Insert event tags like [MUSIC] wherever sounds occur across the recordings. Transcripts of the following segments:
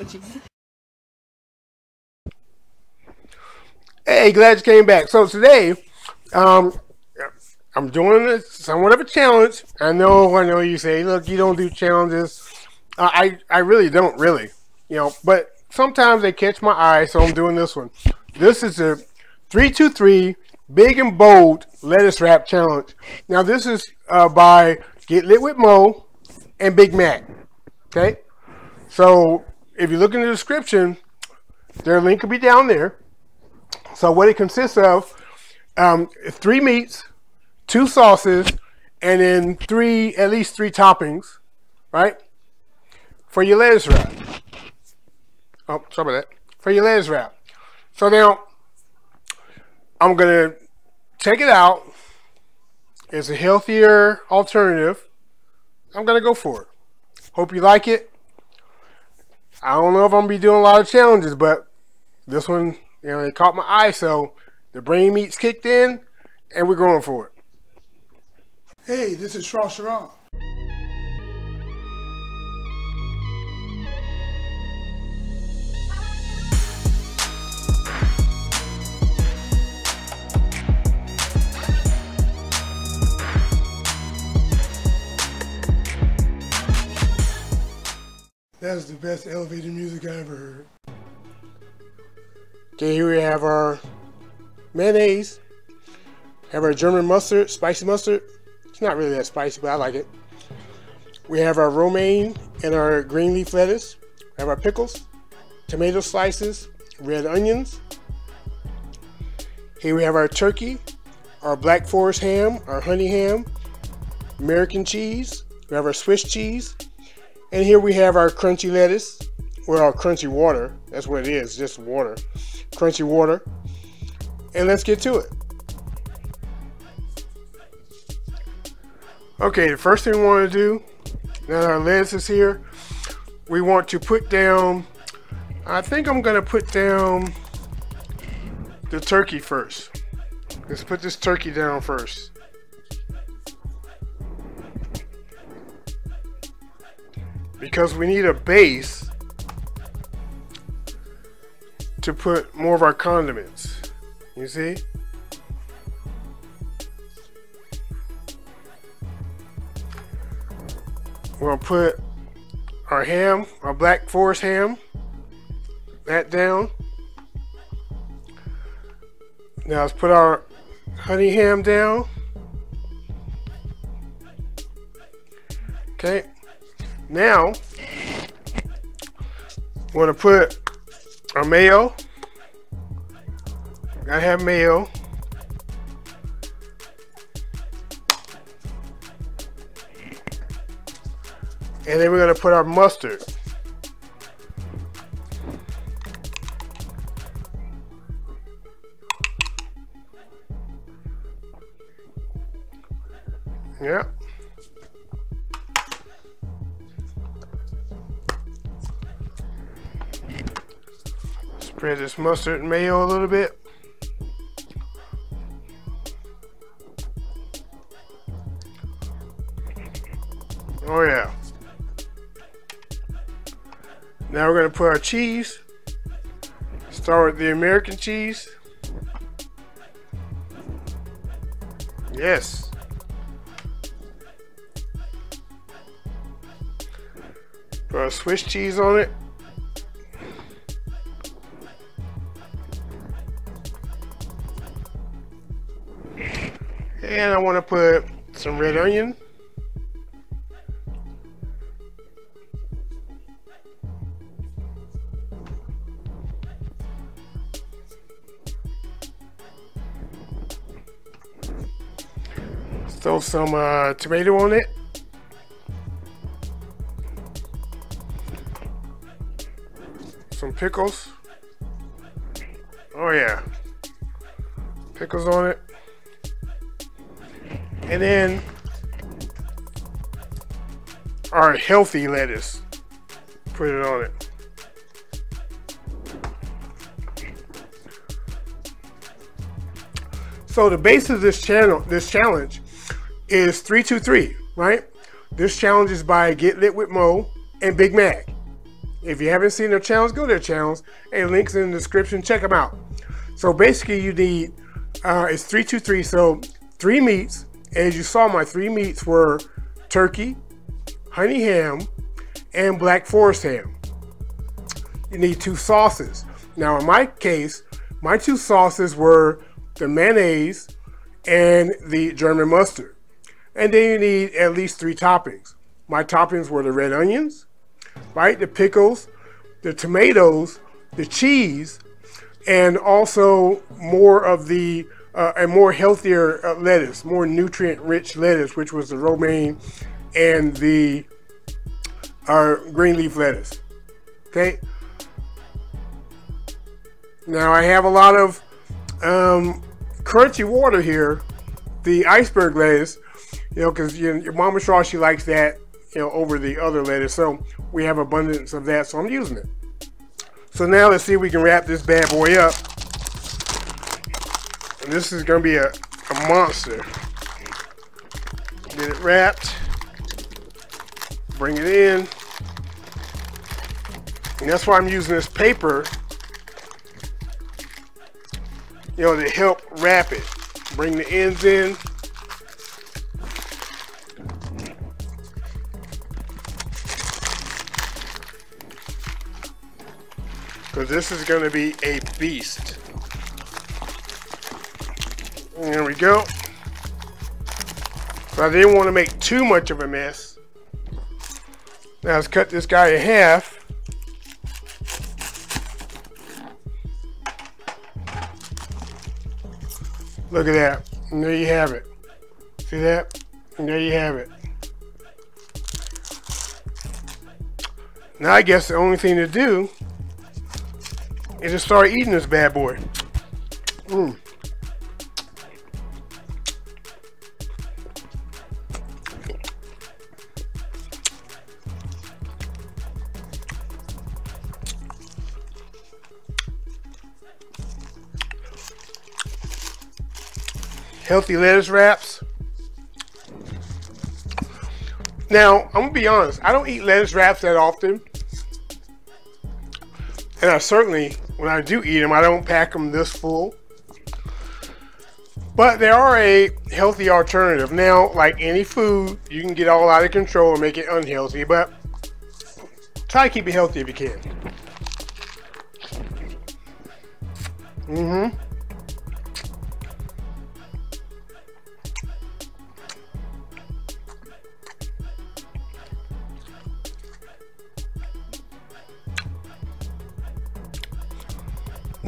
[LAUGHS] Hey, glad you came back. So today, um, I'm doing this somewhat of a challenge. I know, I know you say, look, you don't do challenges. Uh, I, I really don't really, you know, but sometimes they catch my eye, so I'm doing this one. This is a 323 big and bold lettuce wrap challenge. Now this is uh, by Get Lit with Moe and Big Mack. Okay, so if you look in the description, their link will be down there. So what it consists of, um, three meats, two sauces, and then three, at least three toppings, right? For your lettuce wrap. Oh, sorry about that. For your lettuce wrap. So now, I'm going to take it out. It's a healthier alternative. I'm going to go for it. Hope you like it. I don't know if I'm to be doing a lot of challenges, but this one, you know, it caught my eye, so the brain meats kicked in, and we're going for it. Hey, this is Shra Shira. That's the best elevated music I ever heard. Okay, here we have our mayonnaise. Have our German mustard, spicy mustard. It's not really that spicy, but I like it. We have our romaine and our green leaf lettuce. We have our pickles, tomato slices, red onions. Here we have our turkey, our black forest ham, our honey ham, American cheese. We have our Swiss cheese, and here we have our crunchy lettuce, or our crunchy water. That's what it is, just water. Crunchy water. And let's get to it. Okay, the first thing we want to do, now our lettuce is here, we want to put down, I think I'm going to put down the turkey first. Let's put this turkey down first. Because we need a base to put more of our condiments. You see? We're gonna put our ham, our black forest ham, that down. Now let's put our honey ham down. Okay. Now, we're gonna put our mayo. Gotta have mayo. And then we're gonna put our mustard. This mustard and mayo a little bit. Oh yeah. Now we're gonna put our cheese. Start with the American cheese. Yes. Put our Swiss cheese on it. And I want to put some red onion. Throw some uh, tomato on it. Some pickles. Oh yeah. Pickles on it. And then our healthy lettuce. Put it on it. So the base of this channel, this challenge, is 323, right? This challenge is by Get Lit with Moe and Big Mack. If you haven't seen their channels, go to their channels. A link's in the description. Check them out. So basically, you need uh, it's three two three. So three meats. As you saw, my three meats were turkey, honey ham, and black forest ham. You need two sauces. Now, in my case, my two sauces were the mayonnaise and the German mustard. And then you need at least three toppings. My toppings were the red onions, right? The pickles, the tomatoes, the cheese, and also more of the uh, a more healthier uh, lettuce, more nutrient-rich lettuce, which was the romaine and the our green leaf lettuce. Okay. Now I have a lot of um, crunchy water here, the iceberg lettuce, you know, because you know, your Mama Shaw, she likes that, you know, over the other lettuce. So we have abundance of that, so I'm using it. So now let's see if we can wrap this bad boy up. This is going to be a, a monster. Get it wrapped. Bring it in. And that's why I'm using this paper, you know, to help wrap it. Bring the ends in. Because this is going to be a beast. There we go. I didn't want to make too much of a mess. Now let's cut this guy in half. Look at that. And there you have it. See that? And there you have it. Now I guess the only thing to do is to start eating this bad boy. Mmm. Healthy lettuce wraps. Now, I'm gonna be honest, I don't eat lettuce wraps that often. And I certainly, when I do eat them, I don't pack them this full. But they are a healthy alternative. Now, like any food, you can get all out of control and make it unhealthy, but try to keep it healthy if you can. Mm-hmm.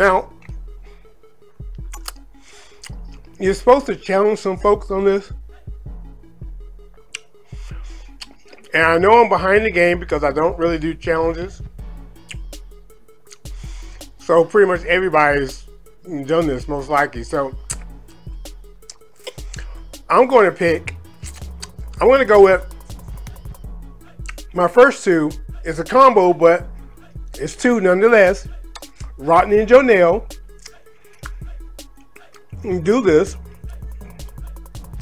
Now, you're supposed to challenge some folks on this. And I know I'm behind the game because I don't really do challenges. So pretty much everybody's done this most likely. So I'm going to pick, I'm going to go with my first two. It's a combo, but it's two nonetheless. Rodney and Jonelle do this.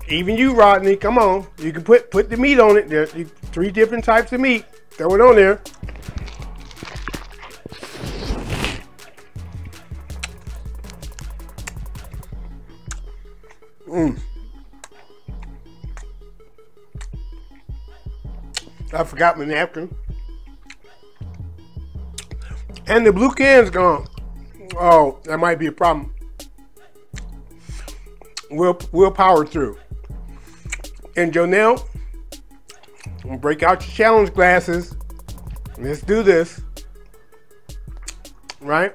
Even you, Rodney, come on. You can put put the meat on it. There's three different types of meat. Throw it on there. Mmm. I forgot my napkin. And the blue can's gone. Oh, that might be a problem. We'll we'll power through. And Jonelle, break out your challenge glasses. Let's do this. Right?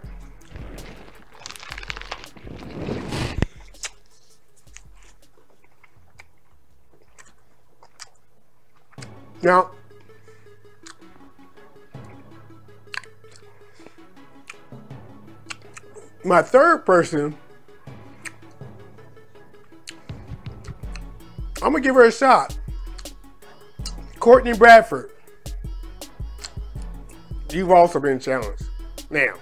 Now, my third person, I'm gonna give her a shot. Courtney Bradford. You've also been challenged. Now.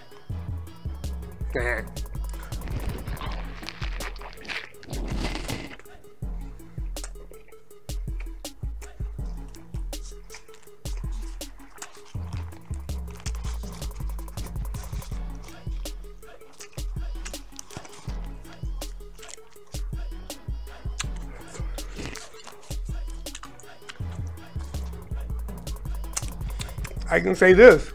I can say this.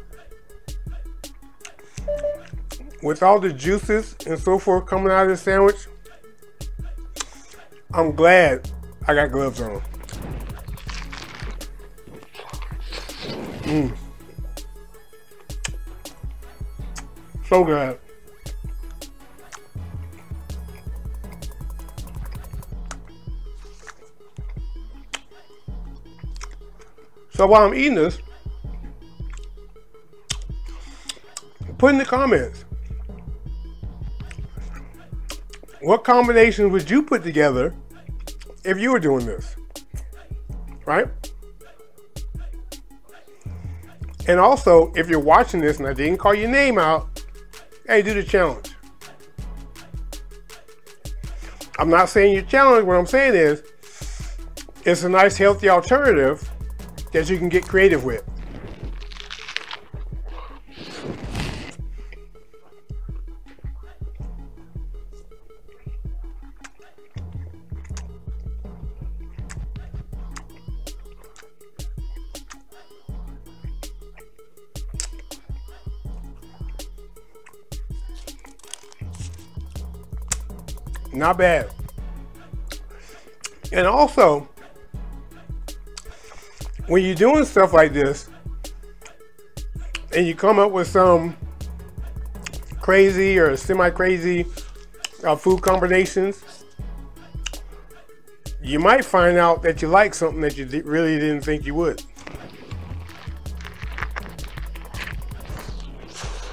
With all the juices and so forth coming out of the sandwich, I'm glad I got gloves on. Mmm. So good. So while I'm eating this, put in the comments what combinations would you put together if you were doing this? Right? And also, if you're watching this and I didn't call your name out, hey, do the challenge. I'm not saying you challenge, what I'm saying is it's a nice healthy alternative that you can get creative with. Not bad. And also, when you're doing stuff like this, and you come up with some crazy or semi-crazy uh, food combinations, you might find out that you like something that you really didn't think you would.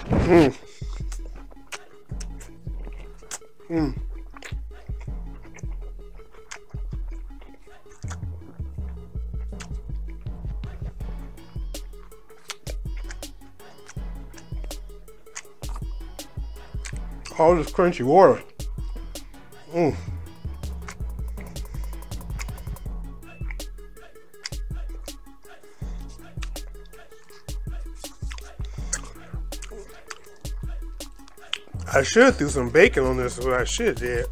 Mmm. All this crunchy water. Mm. I should do some bacon on this, what I should did.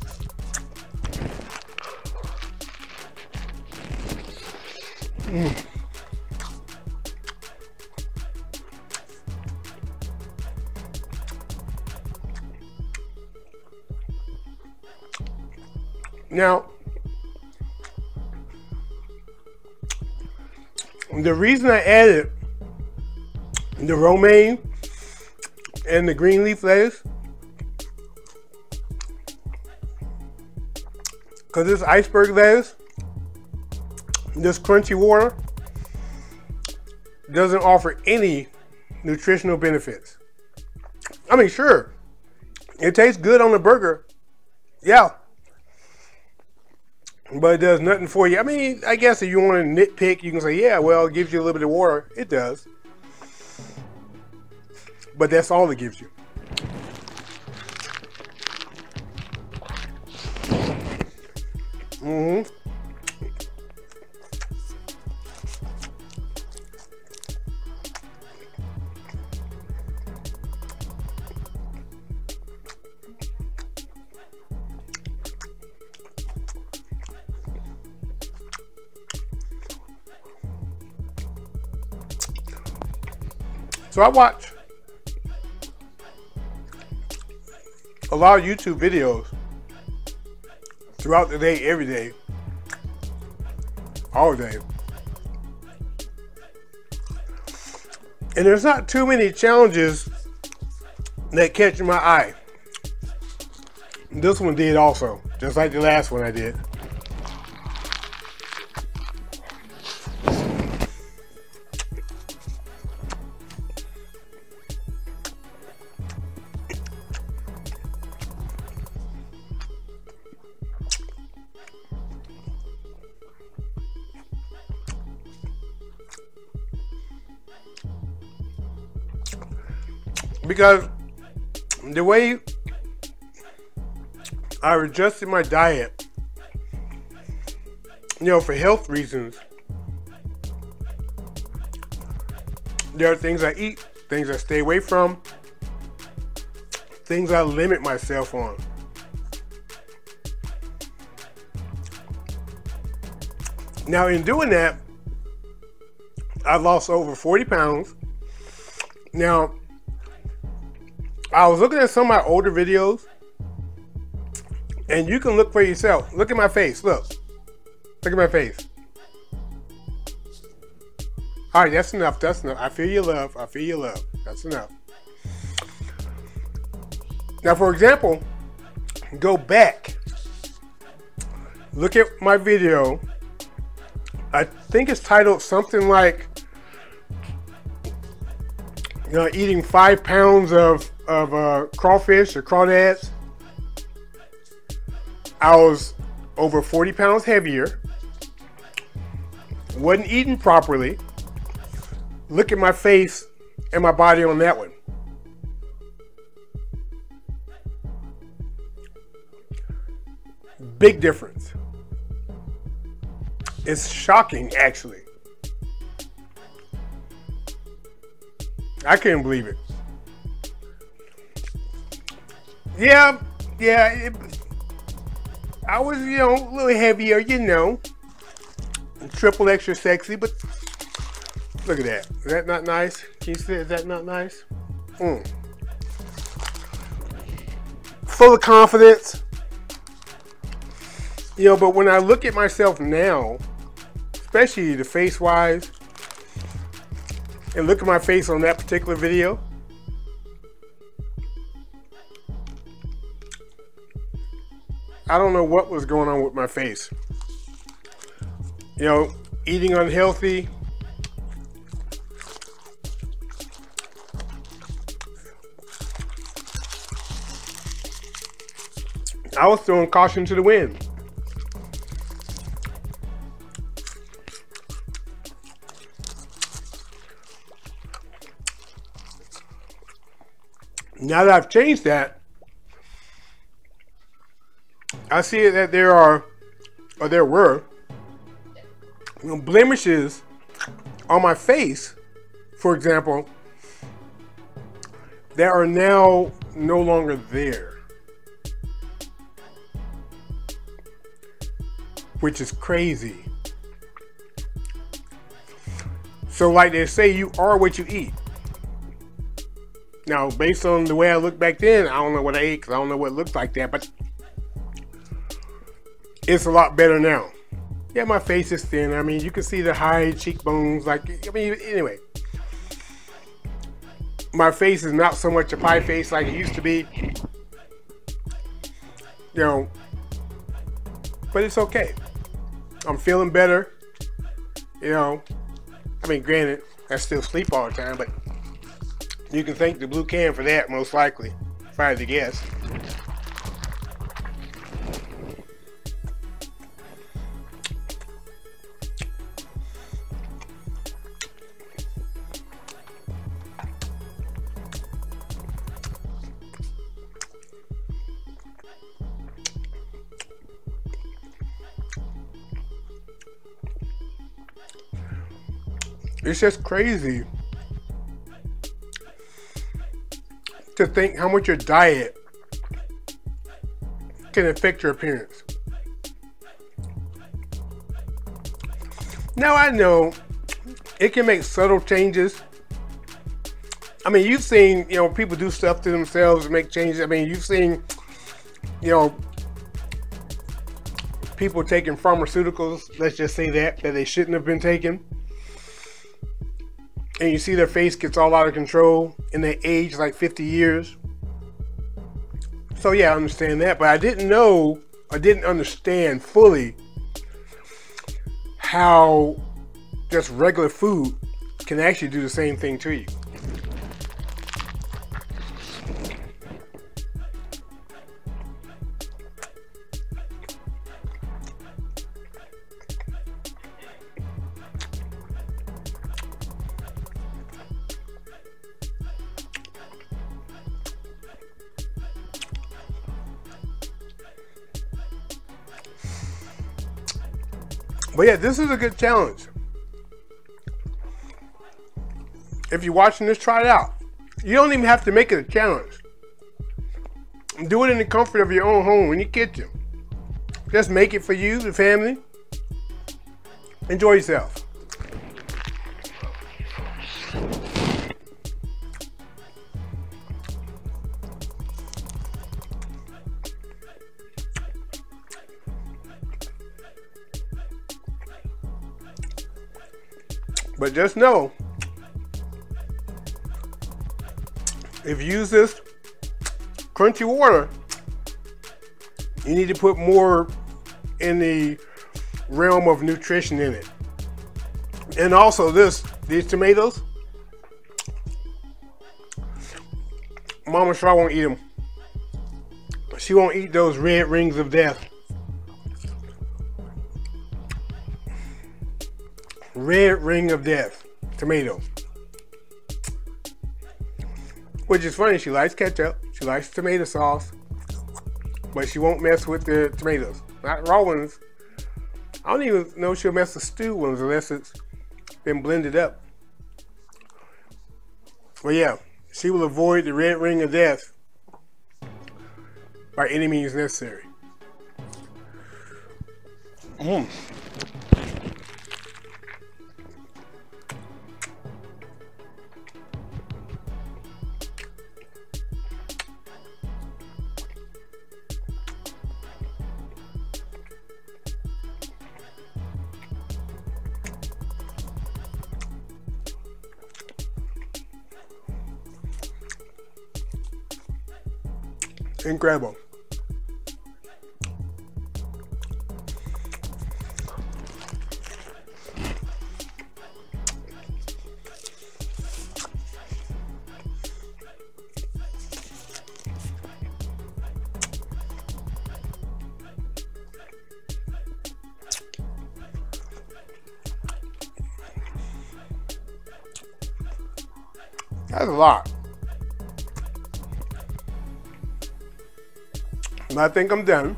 Mm. Now, the reason I added the romaine and the green leaf lettuce because this iceberg lettuce, this crunchy water, doesn't offer any nutritional benefits. I mean, sure, it tastes good on the burger. Yeah, but it does nothing for you. I mean, I guess if you want to nitpick, you can say, yeah, well, it gives you a little bit of water. It does. But that's all it gives you. Mm-hmm. I watch a lot of YouTube videos throughout the day, every day, all day. And there's not too many challenges that catch my eye. This one did also, just like the last one I did. Because the way I adjusted my diet, you know, for health reasons, there are things I eat, things I stay away from, things I limit myself on. Now, in doing that, I lost over 40 pounds Now, I was looking at some of my older videos, and you can look for yourself. Look at my face. Look. Look at my face. All right, that's enough. That's enough. I feel your love. I feel your love. That's enough. Now, for example, go back. Look at my video. I think it's titled something like you know, eating five pounds of, of uh, crawfish or crawdads. I was over 40 pounds heavier. Wasn't eating properly. Look at my face and my body on that one. Big difference. It's shocking, actually. I couldn't believe it. Yeah, yeah. It, I was, you know, a little heavier, you know. Triple extra sexy, but look at that. Is that not nice? Can you see? Is that not nice? Mm. Full of confidence. You know, but when I look at myself now, especially the face wise, and look at my face on that particular video. I don't know what was going on with my face. You know, eating unhealthy. I was throwing caution to the wind. Now that I've changed that, I see that there are, or there were, blemishes on my face, for example, that are now no longer there. Which is crazy. So, like they say, you are what you eat. Now, based on the way I look back then, I don't know what I ate because I don't know what looked like that, but it's a lot better now. Yeah, my face is thin. I mean, you can see the high cheekbones. Like, I mean, anyway, my face is not so much a pie face like it used to be. You know, but it's okay. I'm feeling better. You know, I mean, granted, I still sleep all the time, but you can thank the blue can for that, most likely, if I had to guess. It's just crazy to think how much your diet can affect your appearance. Now I know it can make subtle changes. I mean, you've seen, you know, people do stuff to themselves and make changes. I mean, you've seen, you know, people taking pharmaceuticals, let's just say that, that they shouldn't have been taking and you see their face gets all out of control and they age like 50 years. So yeah, I understand that, but I didn't know, I didn't understand fully how just regular food can actually do the same thing to you. But yeah, this is a good challenge. If you're watching this, try it out. You don't even have to make it a challenge. Do it in the comfort of your own home in your kitchen. Just make it for you, the family. Enjoy yourself. But just know, if you use this crunchy water, you need to put more in the realm of nutrition in it. And also this, these tomatoes, Mama Shaw won't eat them. She won't eat those red rings of death. Red ring of death, tomato. Which is funny, she likes ketchup, she likes tomato sauce, but she won't mess with the tomatoes. Not raw ones. I don't even know she'll mess with stew ones unless it's been blended up. But yeah, she will avoid the red ring of death by any means necessary. Mm. Incredible. That's I think I'm done.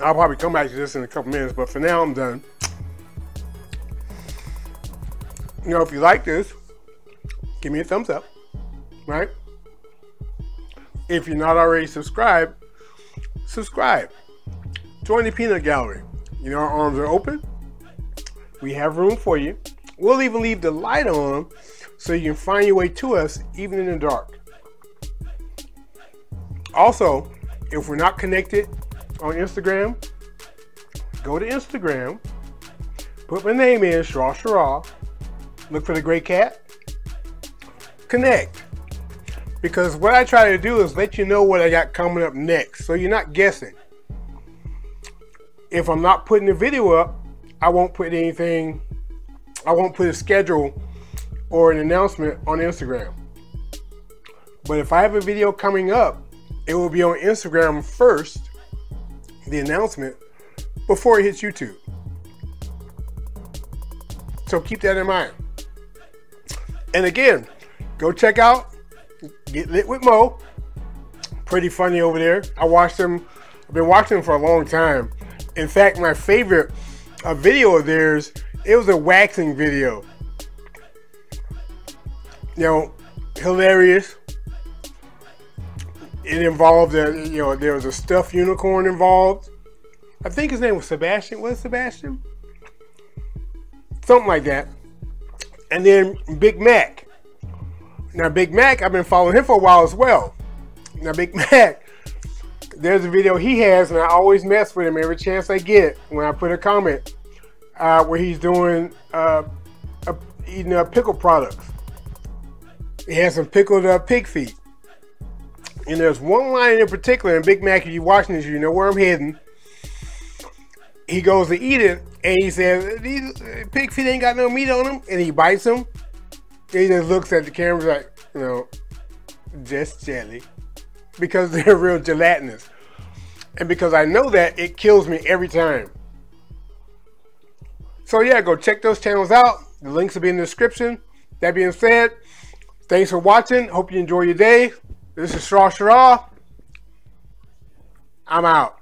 I'll probably come back to this in a couple minutes, but for now I'm done. You know, if you like this, give me a thumbs up, right? If you're not already subscribed, subscribe. Join the peanut gallery. You know, our arms are open. We have room for you. We'll even leave the light on so you can find your way to us even in the dark. Also, if we're not connected on Instagram, go to Instagram, put my name in, Shra Shira, look for the gray cat, connect. Because what I try to do is let you know what I got coming up next, so you're not guessing. If I'm not putting the video up, I won't put anything, I won't put a schedule or an announcement on Instagram. But if I have a video coming up, it will be on Instagram first, the announcement, before it hits YouTube. So keep that in mind. And again, go check out Get Lit with Moe. Pretty funny over there. I watched them, I've been watching them for a long time. In fact, my favorite uh, video of theirs, it was a waxing video. You know, hilarious it involved a, you know there was a stuffed unicorn involved. I think his name was Sebastian. Was Sebastian? Something like that. And then Big Mack. Now Big Mack, I've been following him for a while as well. Now Big [LAUGHS] Mack, there's a video he has, and I always mess with him every chance I get when I put a comment uh, where he's doing uh, eating uh, pickle products. He has some pickled uh, pig feet. And there's one line in particular, and Big Mack, if you're watching this, you know where I'm heading. He goes to eat it, and he says, These uh, pig feet ain't got no meat on them. And he bites them. And he just looks at the camera like, you know, just jelly. Because [LAUGHS] they're real gelatinous. And because I know that, it kills me every time. So yeah, go check those channels out. The links will be in the description. That being said, thanks for watching. Hope you enjoy your day. This is Straw Straw. I'm out.